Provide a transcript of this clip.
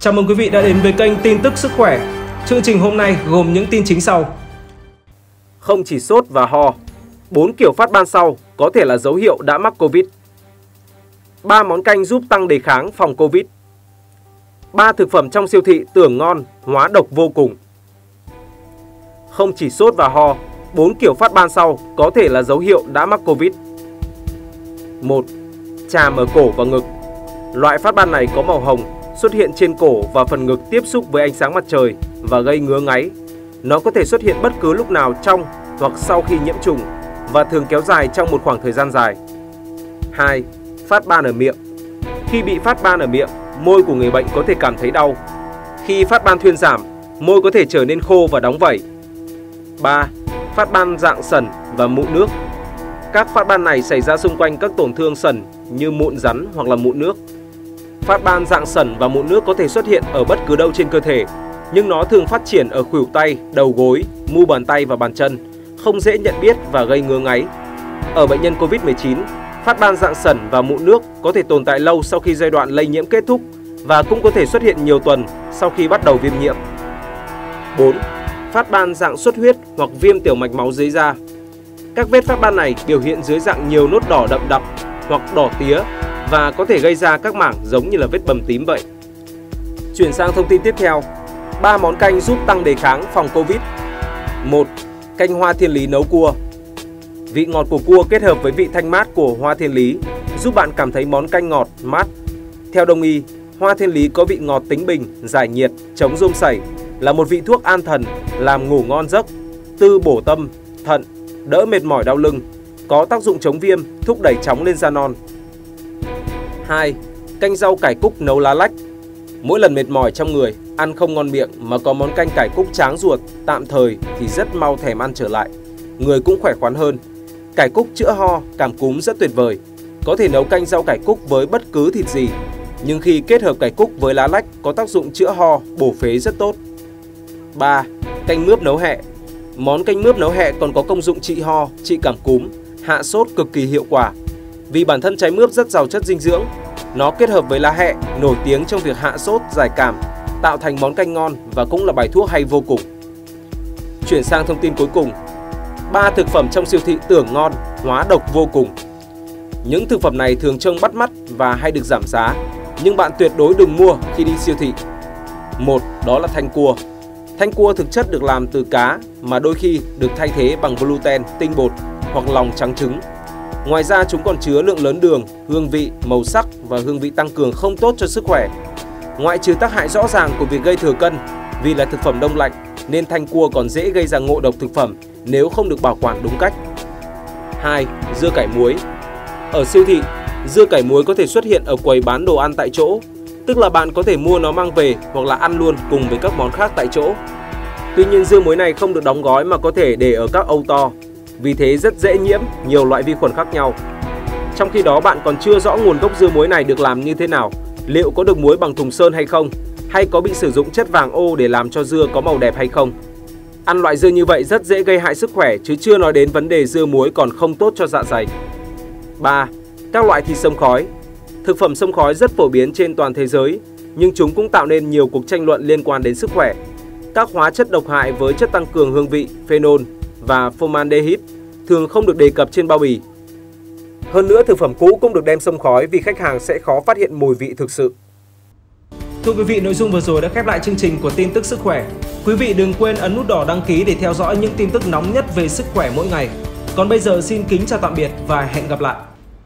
Chào mừng quý vị đã đến với kênh tin tức sức khỏe. Chương trình hôm nay gồm những tin chính sau. Không chỉ sốt và ho, bốn kiểu phát ban sau có thể là dấu hiệu đã mắc Covid. Ba món canh giúp tăng đề kháng phòng Covid. Ba thực phẩm trong siêu thị tưởng ngon, hóa độc vô cùng. Không chỉ sốt và ho, bốn kiểu phát ban sau có thể là dấu hiệu đã mắc Covid. 1. Chàm ở cổ và ngực. Loại phát ban này có màu hồng, xuất hiện trên cổ và phần ngực tiếp xúc với ánh sáng mặt trời và gây ngứa ngáy. Nó có thể xuất hiện bất cứ lúc nào trong hoặc sau khi nhiễm trùng và thường kéo dài trong một khoảng thời gian dài. 2. Phát ban ở miệng. Khi bị phát ban ở miệng, môi của người bệnh có thể cảm thấy đau. Khi phát ban thuyên giảm, môi có thể trở nên khô và đóng vẩy. 3. Phát ban dạng sẩn và mụn nước. Các phát ban này xảy ra xung quanh các tổn thương sẩn như mụn rắn hoặc là mụn nước. Phát ban dạng sẩn và mụn nước có thể xuất hiện ở bất cứ đâu trên cơ thể, nhưng nó thường phát triển ở khuỷu tay, đầu gối, mu bàn tay và bàn chân, không dễ nhận biết và gây ngứa ngáy. Ở bệnh nhân COVID-19, phát ban dạng sẩn và mụn nước có thể tồn tại lâu sau khi giai đoạn lây nhiễm kết thúc và cũng có thể xuất hiện nhiều tuần sau khi bắt đầu viêm nhiễm. 4. Phát ban dạng xuất huyết hoặc viêm tiểu mạch máu dưới da. Các vết phát ban này biểu hiện dưới dạng nhiều nốt đỏ đậm đặc hoặc đỏ tía và có thể gây ra các mảng giống như là vết bầm tím vậy. Chuyển sang thông tin tiếp theo. 3 món canh giúp tăng đề kháng phòng Covid. 1. Canh hoa thiên lý nấu cua. Vị ngọt của cua kết hợp với vị thanh mát của hoa thiên lý giúp bạn cảm thấy món canh ngọt, mát. Theo đông y, hoa thiên lý có vị ngọt tính bình, giải nhiệt, chống rôm sảy, là một vị thuốc an thần, làm ngủ ngon giấc, tư bổ tâm, thận, đỡ mệt mỏi đau lưng, có tác dụng chống viêm, thúc đẩy chóng lên da non. 2. Canh rau cải cúc nấu lá lách. Mỗi lần mệt mỏi trong người, ăn không ngon miệng mà có món canh cải cúc tráng ruột tạm thời thì rất mau thèm ăn trở lại. Người cũng khỏe khoắn hơn. Cải cúc chữa ho, cảm cúm rất tuyệt vời. Có thể nấu canh rau cải cúc với bất cứ thịt gì, nhưng khi kết hợp cải cúc với lá lách có tác dụng chữa ho, bổ phế rất tốt. 3. Canh mướp nấu hẹ. Món canh mướp nấu hẹ còn có công dụng trị ho, trị cảm cúm, hạ sốt cực kỳ hiệu quả. Vì bản thân trái mướp rất giàu chất dinh dưỡng, nó kết hợp với lá hẹ nổi tiếng trong việc hạ sốt, giải cảm, tạo thành món canh ngon và cũng là bài thuốc hay vô cùng. Chuyển sang thông tin cuối cùng. Ba thực phẩm trong siêu thị tưởng ngon, hóa độc vô cùng. Những thực phẩm này thường trông bắt mắt và hay được giảm giá, nhưng bạn tuyệt đối đừng mua khi đi siêu thị. Một, đó là thanh cua. Thanh cua thực chất được làm từ cá mà đôi khi được thay thế bằng gluten, tinh bột hoặc lòng trắng trứng. Ngoài ra chúng còn chứa lượng lớn đường, hương vị, màu sắc và hương vị tăng cường không tốt cho sức khỏe. Ngoại trừ tác hại rõ ràng của việc gây thừa cân vì là thực phẩm đông lạnh nên thanh cua còn dễ gây ra ngộ độc thực phẩm nếu không được bảo quản đúng cách. 2. Dưa cải muối Ở siêu thị, dưa cải muối có thể xuất hiện ở quầy bán đồ ăn tại chỗ, tức là bạn có thể mua nó mang về hoặc là ăn luôn cùng với các món khác tại chỗ. Tuy nhiên dưa muối này không được đóng gói mà có thể để ở các âu to, vì thế rất dễ nhiễm nhiều loại vi khuẩn khác nhau. Trong khi đó bạn còn chưa rõ nguồn gốc dưa muối này được làm như thế nào, liệu có được muối bằng thùng sơn hay không, hay có bị sử dụng chất vàng ô để làm cho dưa có màu đẹp hay không. Ăn loại dưa như vậy rất dễ gây hại sức khỏe chứ chưa nói đến vấn đề dưa muối còn không tốt cho dạ dày. 3. Các loại thịt sông khói Thực phẩm sông khói rất phổ biến trên toàn thế giới, nhưng chúng cũng tạo nên nhiều cuộc tranh luận liên quan đến sức khỏe. Các hóa chất độc hại với chất tăng cường hương vị, phenol và formaldehyde thường không được đề cập trên bao bì. Hơn nữa, thực phẩm cũ cũng được đem sông khói vì khách hàng sẽ khó phát hiện mùi vị thực sự. Thưa quý vị, nội dung vừa rồi đã khép lại chương trình của tin tức sức khỏe. Quý vị đừng quên ấn nút đỏ đăng ký để theo dõi những tin tức nóng nhất về sức khỏe mỗi ngày. Còn bây giờ xin kính chào tạm biệt và hẹn gặp lại.